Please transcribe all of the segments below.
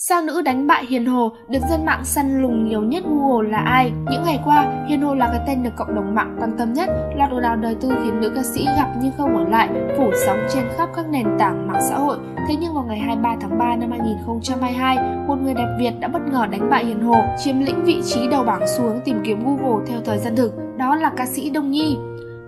Sao nữ đánh bại Hiền Hồ được dân mạng săn lùng nhiều nhất Google là ai? Những ngày qua, Hiền Hồ là cái tên được cộng đồng mạng quan tâm nhất. Loạt đồ đào đời tư khiến nữ ca sĩ gặp nhưng không ở lại, phủ sóng trên khắp các nền tảng mạng xã hội. Thế nhưng vào ngày 23 tháng 3 năm 2022, một người đẹp Việt đã bất ngờ đánh bại Hiền Hồ, chiếm lĩnh vị trí đầu bảng xuống tìm kiếm Google theo thời gian thực. Đó là ca sĩ Đông Nhi.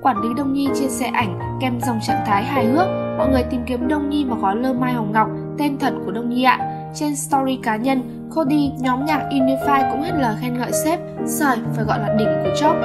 Quản lý Đông Nhi chia sẻ ảnh kèm dòng trạng thái hài hước. Mọi người tìm kiếm Đông Nhi và gói lơ mai hồng ngọc, tên thật của Đông Nhi ạ. À trên story cá nhân, Cody, nhóm nhạc Unify cũng hết lời khen ngợi sếp, sởi phải gọi là đỉnh của chóp.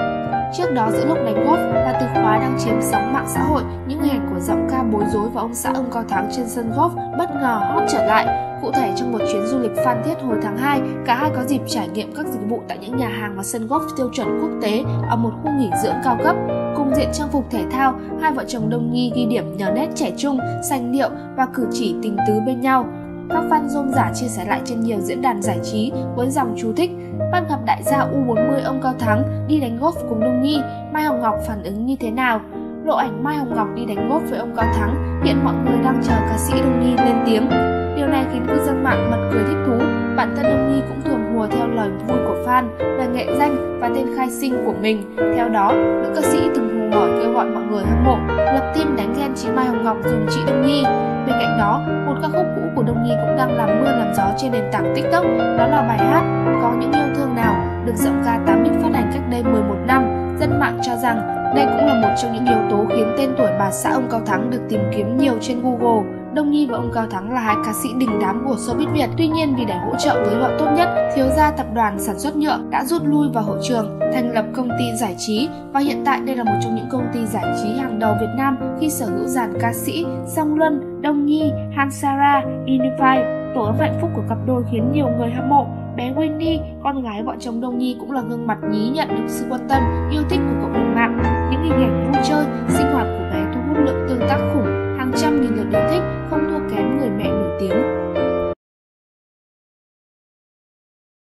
Trước đó giữa lúc đánh golf là từ khóa đang chiếm sóng mạng xã hội, những hình ảnh của giọng ca bối rối và ông xã ông Cao Thắng trên sân golf bất ngờ hot trở lại. Cụ thể trong một chuyến du lịch Phan Thiết hồi tháng 2, cả hai có dịp trải nghiệm các dịch vụ tại những nhà hàng và sân golf tiêu chuẩn quốc tế ở một khu nghỉ dưỡng cao cấp. Cùng diện trang phục thể thao, hai vợ chồng Đông Nhi ghi điểm nhờ nét trẻ trung, xanh điệu và cử chỉ tình tứ bên nhau. Các fan rôm giả chia sẻ lại trên nhiều diễn đàn giải trí với dòng chú thích Bắt gặp đại gia U40 ông Cao Thắng đi đánh golf cùng Đông Nhi, Mai Hồng Ngọc phản ứng như thế nào? Lộ ảnh Mai Hồng Ngọc đi đánh golf với ông Cao Thắng, hiện mọi người đang chờ ca sĩ Đông Nhi lên tiếng. Điều này khiến cư dân mạng bật cười thích thú. Bản thân Đông Nhi cũng thường hùa theo lời vui của fan về nghệ danh và tên khai sinh của mình. Theo đó, nữ ca sĩ từng hù hỏi kêu gọi mọi người hâm mộ lập team đánh ghen chị Mai Hồng Ngọc dùng chị Đông Nhi. Bên cạnh đó, một ca khúc cũ của Đông Nhi cũng đang làm mưa làm gió trên nền tảng TikTok, đó là bài hát Có những yêu thương nào được giọng ca 8X phát hành cách đây 11 năm. Dân mạng cho rằng đây cũng là một trong những yếu tố khiến tên tuổi bà xã ông Cao Thắng được tìm kiếm nhiều trên Google. Đông Nhi và ông Cao Thắng là hai ca sĩ đình đám của showbiz Việt. Tuy nhiên vì để hỗ trợ với họ tốt nhất, thiếu gia tập đoàn sản xuất nhựa đã rút lui vào hội trường, thành lập công ty giải trí và hiện tại đây là một trong những công ty giải trí hàng đầu Việt Nam khi sở hữu dàn ca sĩ Song Luân, Đông Nhi, Hansara, Unify. Tổ ấm hạnh phúc của cặp đôi khiến nhiều người hâm mộ. Bé Wendy, con gái vợ chồng Đông Nhi cũng là gương mặt nhí nhận được sự quan tâm, yêu thích của cộng đồng mạng. Những hình ảnh vui chơi, sinh hoạt tiếng.